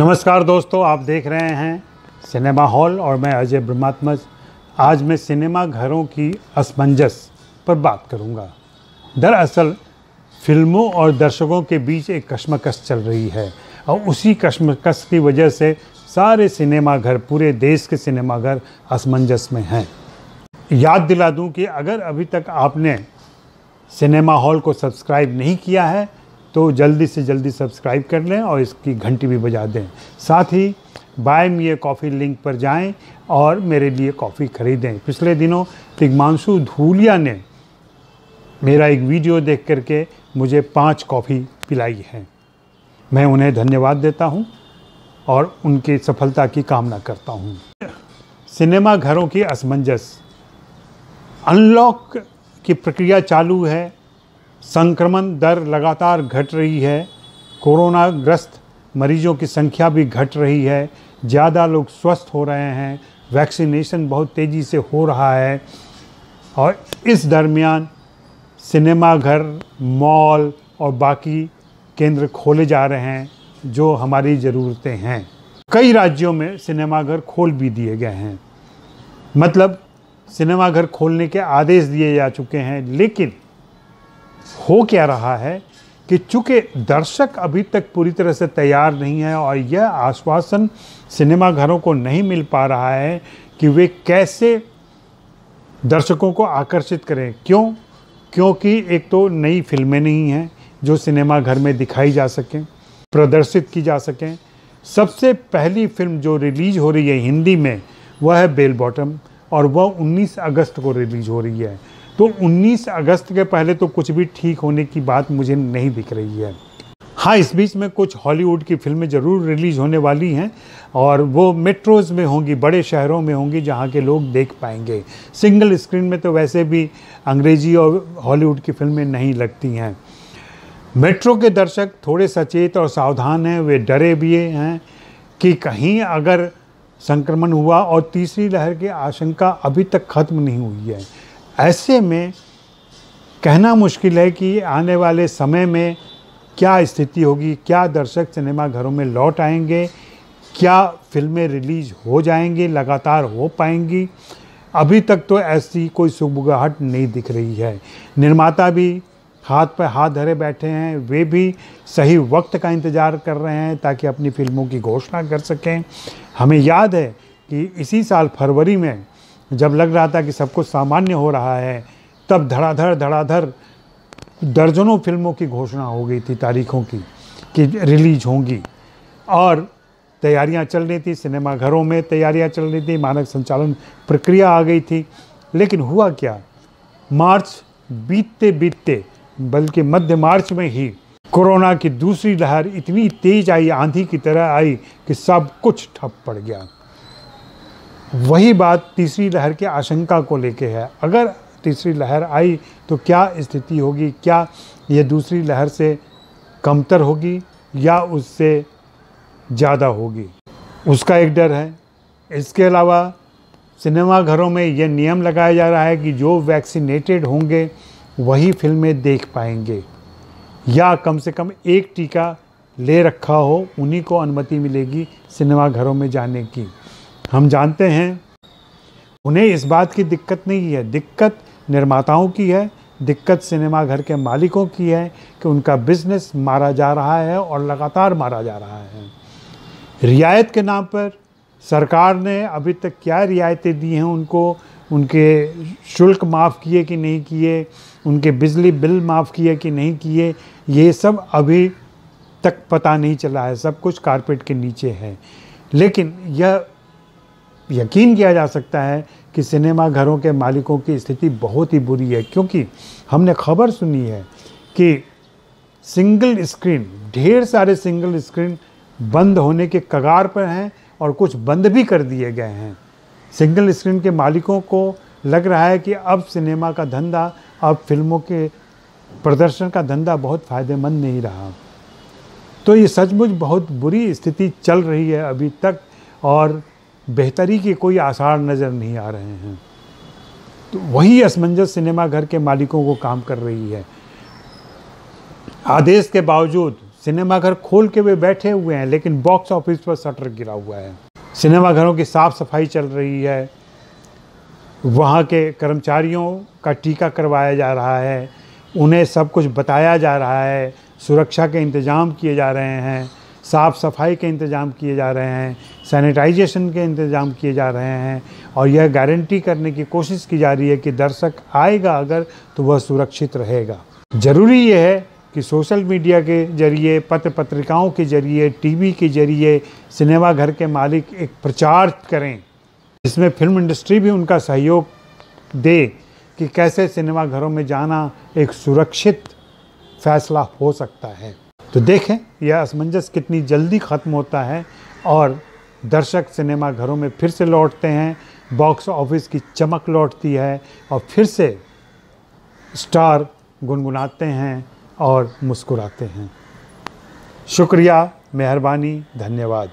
नमस्कार दोस्तों, आप देख रहे हैं सिनेमा हॉल और मैं अजय ब्रह्मात्मज आज मैं सिनेमा घरों की असमंजस पर बात करूँगा। दरअसल, फ़िल्मों और दर्शकों के बीच एक कश्मकश चल रही है और उसी कश्मकश की वजह से सारे सिनेमा घर, पूरे देश के सिनेमा घर असमंजस में हैं याद दिला दूँ कि अगर अभी तक आपने सिनेमा हॉल को सब्सक्राइब नहीं किया है तो जल्दी से जल्दी सब्सक्राइब कर लें और इसकी घंटी भी बजा दें। साथ ही बाय मी कॉफ़ी लिंक पर जाएँ और मेरे लिए कॉफ़ी ख़रीदें। पिछले दिनों तिगमांशु धूलिया ने मेरा एक वीडियो देख करके मुझे पाँच कॉफ़ी पिलाई है। मैं उन्हें धन्यवाद देता हूँ और उनकी सफलता की कामना करता हूँ। सिनेमा घरों की असमंजस। अनलॉक की प्रक्रिया चालू है। संक्रमण दर लगातार घट रही है। कोरोना ग्रस्त मरीजों की संख्या भी घट रही है। ज़्यादा लोग स्वस्थ हो रहे हैं। वैक्सीनेशन बहुत तेज़ी से हो रहा है। और इस दरमियान सिनेमा घर, मॉल और बाकी केंद्र खोले जा रहे हैं, जो हमारी ज़रूरतें हैं। कई राज्यों में सिनेमा घर खोल भी दिए गए हैं। मतलब सिनेमा घर खोलने के आदेश दिए जा चुके हैं, लेकिन हो क्या रहा है कि चूँकि दर्शक अभी तक पूरी तरह से तैयार नहीं है और यह आश्वासन सिनेमा घरों को नहीं मिल पा रहा है कि वे कैसे दर्शकों को आकर्षित करें। क्यों? क्योंकि एक तो नई फ़िल्में नहीं हैं जो सिनेमा घर में दिखाई जा सकें, प्रदर्शित की जा सकें। सबसे पहली फ़िल्म जो रिलीज़ हो रही है हिंदी में, वह है बेल बॉटम और वह 19 अगस्त को रिलीज़ हो रही है। तो 19 अगस्त के पहले तो कुछ भी ठीक होने की बात मुझे नहीं दिख रही है। हाँ इस बीच में कुछ हॉलीवुड की फ़िल्में ज़रूर रिलीज़ होने वाली हैं और वो मेट्रोज़ में होंगी, बड़े शहरों में होंगी जहाँ के लोग देख पाएँगे। सिंगल स्क्रीन में तो वैसे भी अंग्रेज़ी और हॉलीवुड की फ़िल्में नहीं लगती हैं। मेट्रो के दर्शक थोड़े सचेत और सावधान हैं, वे डरे भी हैं कि कहीं अगर संक्रमण हुआ और तीसरी लहर की आशंका अभी तक खत्म नहीं हुई है। ऐसे में कहना मुश्किल है कि आने वाले समय में क्या स्थिति होगी, क्या दर्शक सिनेमा घरों में लौट आएँगे, क्या फ़िल्में रिलीज़ हो जाएँगी, लगातार हो पाएँगी। अभी तक तो ऐसी कोई सुबुगाहट नहीं दिख रही है। निर्माता भी हाथ पर हाथ धरे बैठे हैं, वे भी सही वक्त का इंतज़ार कर रहे हैं ताकि अपनी फ़िल्मों की घोषणा कर सकें। हमें याद है कि इसी साल फरवरी में जब लग रहा था कि सब कुछ सामान्य हो रहा है, तब धड़ाधड़ धड़ाधड़ दर्जनों फ़िल्मों की घोषणा हो गई थी, तारीखों की, कि रिलीज़ होंगी। और तैयारियाँ चल रही थी सिनेमा घरों में तैयारियाँ चल रही थी, मानक संचालन प्रक्रिया आ गई थी। लेकिन हुआ क्या? मार्च बीतते बीतते बल्कि मध्य मार्च में ही कोरोना की दूसरी लहर इतनी तेज आई, आंधी की तरह आई कि सब कुछ ठप पड़ गया। वही बात तीसरी लहर की आशंका को लेके है। अगर तीसरी लहर आई तो क्या स्थिति होगी? क्या ये दूसरी लहर से कमतर होगी या उससे ज़्यादा होगी? उसका एक डर है। इसके अलावा सिनेमा घरों में ये नियम लगाया जा रहा है कि जो वैक्सीनेटेड होंगे, वही फ़िल्में देख पाएँगे। या कम से कम एक टीका ले रखा हो, उन्हीं को अनुमति मिलेगी सिनेमा घरों में जाने की। हम जानते हैं। उन्हें इस बात की दिक्कत नहीं है। दिक्कत निर्माताओं की है। दिक्कत सिनेमा घर के मालिकों की है कि उनका बिज़नेस मारा जा रहा है और लगातार मारा जा रहा है। रियायत के नाम पर सरकार ने अभी तक क्या रियायतें दी हैं उनको? उनके शुल्क माफ़ किए कि नहीं किए? उनके बिजली बिल माफ़ किए कि नहीं किए? ये सब अभी तक पता नहीं चला है। सब कुछ कारपेट के नीचे है। लेकिन यह यकीन किया जा सकता है कि सिनेमा घरों के मालिकों की स्थिति बहुत ही बुरी है, क्योंकि हमने खबर सुनी है कि सिंगल स्क्रीन ढेर सारे सिंगल स्क्रीन बंद होने के कगार पर हैं और कुछ बंद भी कर दिए गए हैं। सिंगल स्क्रीन के मालिकों को लग रहा है कि अब सिनेमा का धंधा, अब फ़िल्मों के प्रदर्शन का धंधा बहुत फ़ायदेमंद नहीं रहा। तो ये सचमुच बहुत बुरी स्थिति चल रही है अभी तक और बेहतरी के कोई आसार नज़र नहीं आ रहे हैं। तो वही असमंजस सिनेमा घर के मालिकों को काम कर रही है। आदेश के बावजूद सिनेमाघर खोल के वे बैठे हुए हैं, लेकिन बॉक्स ऑफ़िस पर शटर गिरा हुआ है। सिनेमाघरों की साफ़ सफ़ाई चल रही है। वहाँ के कर्मचारियों का टीका करवाया जा रहा है। उन्हें सब कुछ बताया जा रहा है। सुरक्षा के इंतज़ाम किए जा रहे हैं। साफ़ सफ़ाई के इंतज़ाम किए जा रहे हैं सैनिटाइजेशन के इंतज़ाम किए जा रहे हैं और यह गारंटी करने की कोशिश की जा रही है कि दर्शक आएगा अगर तो वह सुरक्षित रहेगा। ज़रूरी यह है कि सोशल मीडिया के ज़रिए पत्र पत्रिकाओं के ज़रिए टीवी के ज़रिए सिनेमा घर के मालिक एक प्रचार करें, जिसमें फ़िल्म इंडस्ट्री भी उनका सहयोग दे कि कैसे सिनेमा घरों में जाना एक सुरक्षित फैसला हो सकता है। तो देखें यह असमंजस कितनी जल्दी ख़त्म होता है और दर्शक सिनेमा घरों में फिर से लौटते हैं, बॉक्स ऑफ़िस की चमक लौटती है और फिर से स्टार गुनगुनाते हैं और मुस्कुराते हैं। शुक्रिया, मेहरबानी, धन्यवाद।